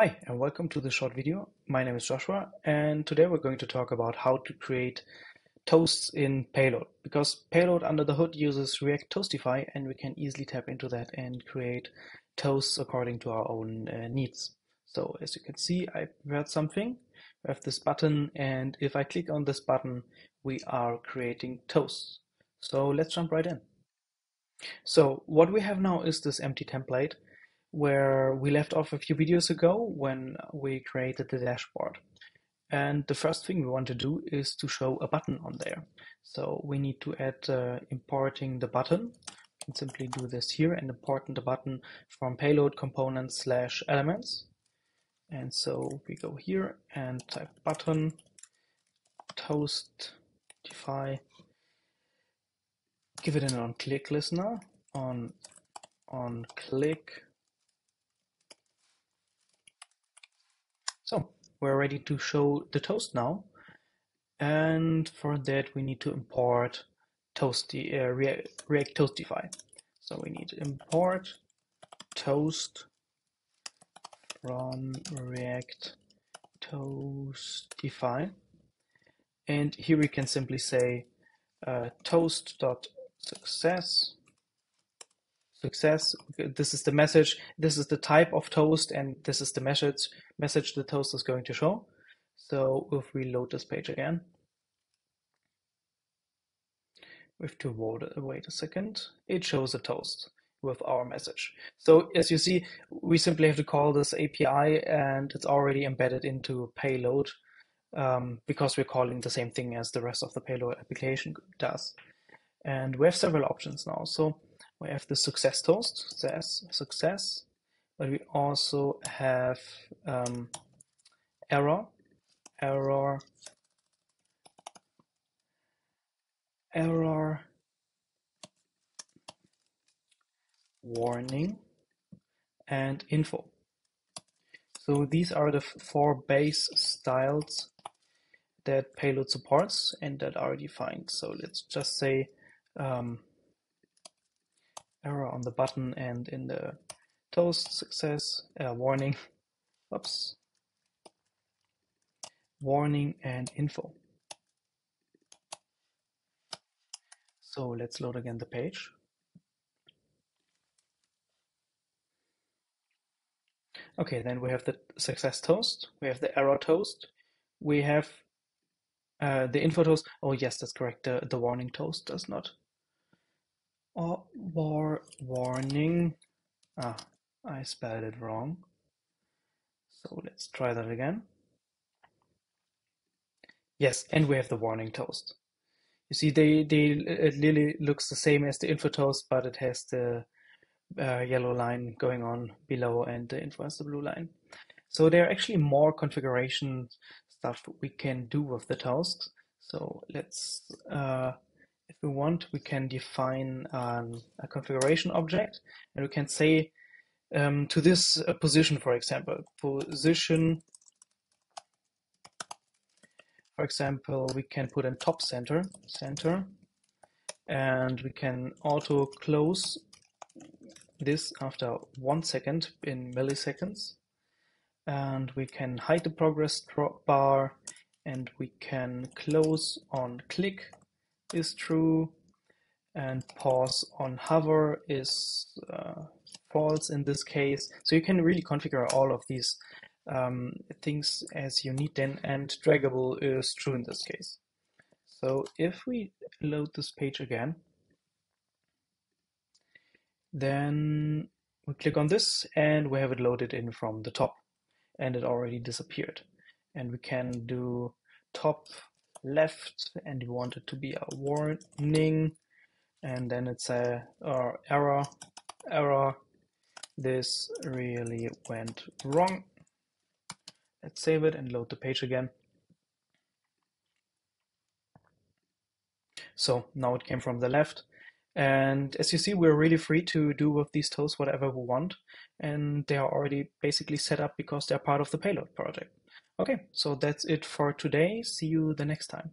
Hi, and welcome to this short video. My name is Joshua, and today we're going to talk about how to create toasts in Payload, because Payload under the hood uses React Toastify, and we can easily tap into that and create toasts according to our own uh, needs. So as you can see, I prepared something. We have this button, and if I click on this button, we are creating toasts. So let's jump right in. So what we have now is this empty template, where we left off a few videos ago when we created the dashboard. And the first thing we want to do is to show a button on there. So we need to add uh, importing the button. We simply do this here and import the button from payload components slash elements. And so we go here and type button toast toastify. Give it an on click listener on on click So we're ready to show the toast now. And for that, we need to import Toasty, uh, React, React Toastify. So we need to import toast from React Toastify. And here we can simply say uh, toast.success success. This is the message. This is the type of toast, and this is the message message the toast is going to show. So if we load this page again, we have to wait a second. It shows a toast with our message. So as you see, we simply have to call this API, and it's already embedded into payload um, because we're calling the same thing as the rest of the payload application does. And we have several options now. So we have the success toast, success, success, but we also have um, error, error, error, warning, and info. So these are the four base styles that payload supports and that are defined. So let's just say um, error on the button and in the toast success uh, warning. Oops. Warning and info. So let's load again the page. Okay then we have the success toast. We have the error toast. We have uh, the info toast. Oh yes that's correct. The, the warning toast does not war warning. Ah, I spelled it wrong. So let's try that again. Yes, and we have the warning toast. You see, they, they it really looks the same as the info toast, but it has the uh, yellow line going on below and the info has the blue line. So there are actually more configuration stuff we can do with the toast. So let's uh, if we want, we can define um, a configuration object and we can say um, to this uh, position, for example, position, for example, we can put in top center, center, and we can auto close this after one second in milliseconds. And we can hide the progress bar and we can close on click is true and pause on hover is uh, false in this case. So you can really configure all of these um, things as you need them and draggable is true in this case. So if we load this page again, then we click on this and we have it loaded in from the top and it already disappeared. And we can do top left and you want it to be a warning. And then it's a or error error. This really went wrong. Let's save it and load the page again. So now it came from the left. And as you see we're really free to do with these tools whatever we want. And they are already basically set up because they're part of the payload project Okay, so that's it for today. See you the next time.